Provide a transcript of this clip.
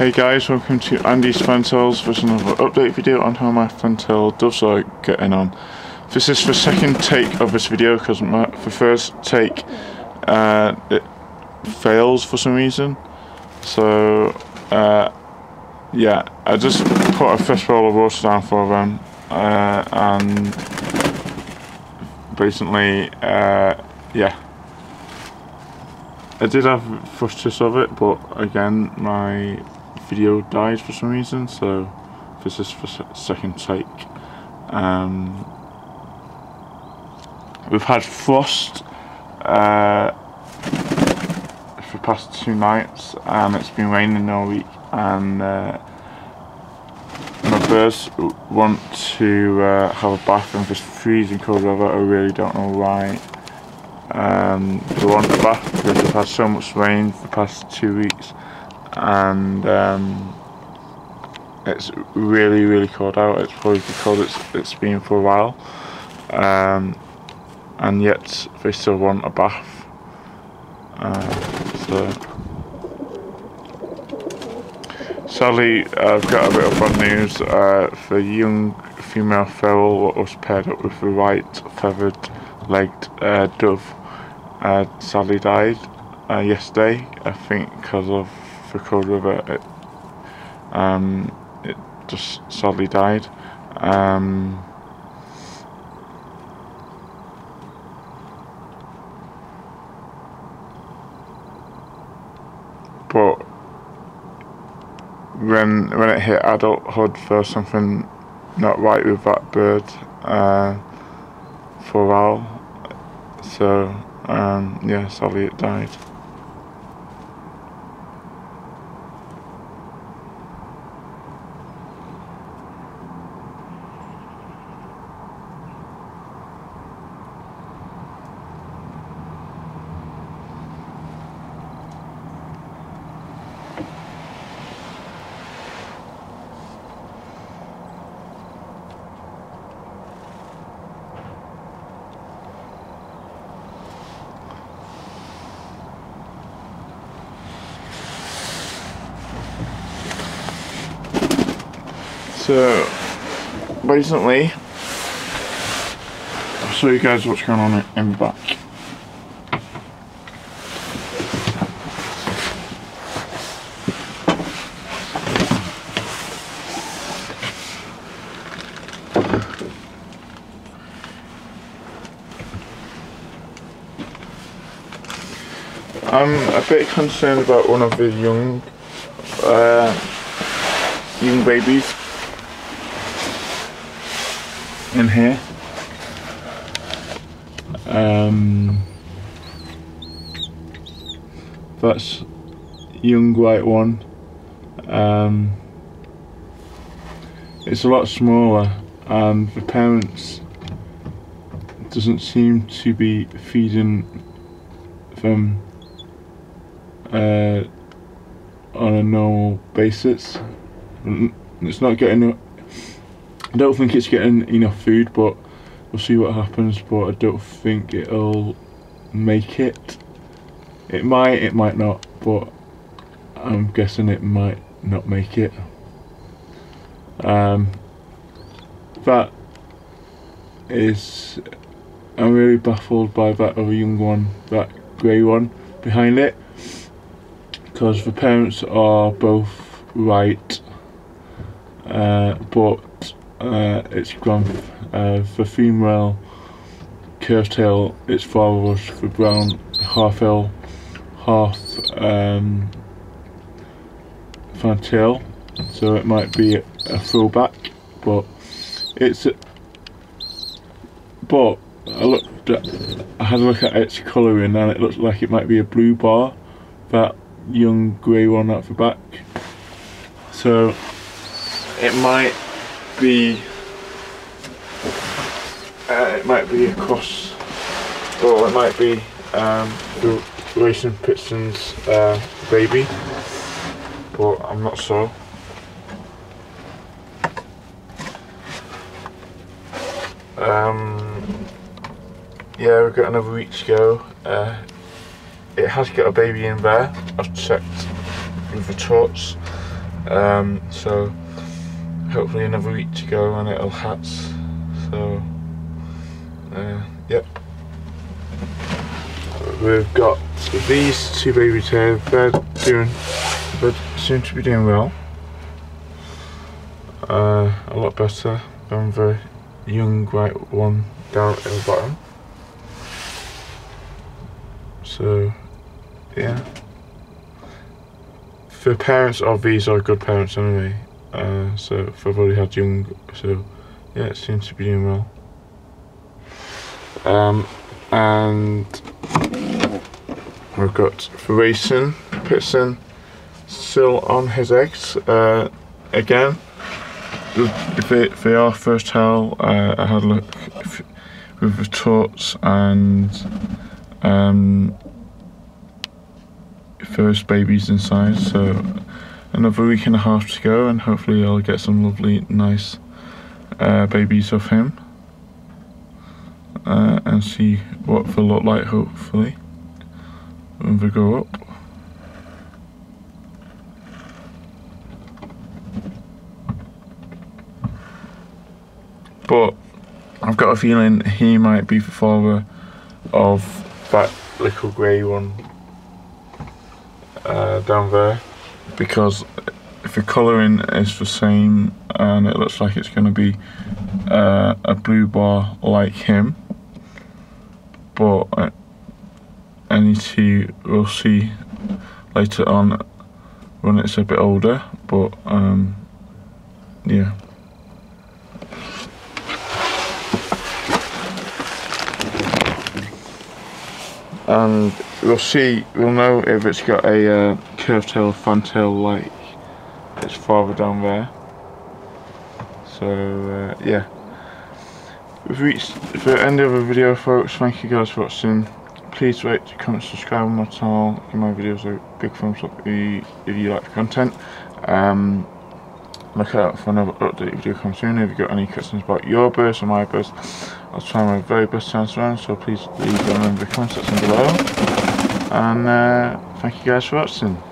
Hey guys, welcome to Andy's Fantails for another update video on how my Fantail doves are getting on. This is the second take of this video because the first take uh, it fails for some reason. So uh, yeah, I just put a fresh bowl of water down for them uh, and recently uh, yeah I did have footage of it but again my video died for some reason so this is the second take. Um, we've had frost uh, for the past two nights and it's been raining all week and uh, my birds want to uh, have a bath in this freezing cold weather. I really don't know why. Um, they want a bath because they've had so much rain for the past two weeks and um, it's really really cold out. It's probably the coldest it's been for a while. Um, and yet they still want a bath. Uh, so. Sadly I've got a bit of bad news. Uh, the young female feral was paired up with the white feathered legged uh, dove. Uh, sadly died uh, yesterday I think because of Cold River, it, um, it just sadly died. Um, but when when it hit adulthood, there was something not right with that bird uh, for a while. So um, yeah, sadly it died. So, recently, I'll show you guys what's going on in the back. I'm a bit concerned about one of the young uh, young babies in here. Um, that's young white one. Um, it's a lot smaller and the parents doesn't seem to be feeding them uh, on a normal basis. It's not getting I don't think it's getting enough food, but we'll see what happens. But I don't think it'll make it. It might, it might not, but I'm guessing it might not make it. Um, that is, I'm really baffled by that other young one, that grey one behind it, because the parents are both right, uh, but uh, it's gone uh, for female curtail it's was for brown half L half um, fantail. So it might be a, fullback but it's a, but I looked at, I had a look at its colouring and it looks like it might be a blue bar that young grey one at the back. So it might be uh, it might be a cross or it might be um, Racing Pigeons uh, baby but I'm not sure. Um, yeah we've got another week to go. Uh, it has got a baby in there. I've checked with the torch Um, so hopefully another week to go and it'll hatch. So uh, yep. We've got these two babies here. They're doing, but seem to be doing well. Uh, a lot better than the young white one down at the bottom. So, yeah. The parents of these are good parents anyway. Uh, so they've already had young, so yeah, it seems to be doing well. Um, and we've got Racing Pigeon still on his eggs uh, again. If they, if they are first tell, uh, I had a look with the torts and um, first babies inside. So another week and a half to go, and hopefully I'll get some lovely, nice uh, babies of him uh, and see what they'll look like. Hopefully when they go up. But I've got a feeling he might be the father of that little grey one uh, down there because if the colouring is the same and it looks like it's going to be uh, a blue bar like him but uh, to we'll see later on when it's a bit older but um, yeah and we'll see, we'll know if it's got a uh, curved tail, fantail like its farther down there. So uh, yeah, we've reached the end of the video folks, thank you guys for watching. Please rate, comment, subscribe on my channel, give my videos a big thumbs up if you, if you like the content. Um, look out for another update video coming soon. If you've got any questions about your birds or my birds, I'll try my very best to answer them, so please leave them in the comment section below. And uh, thank you guys for watching.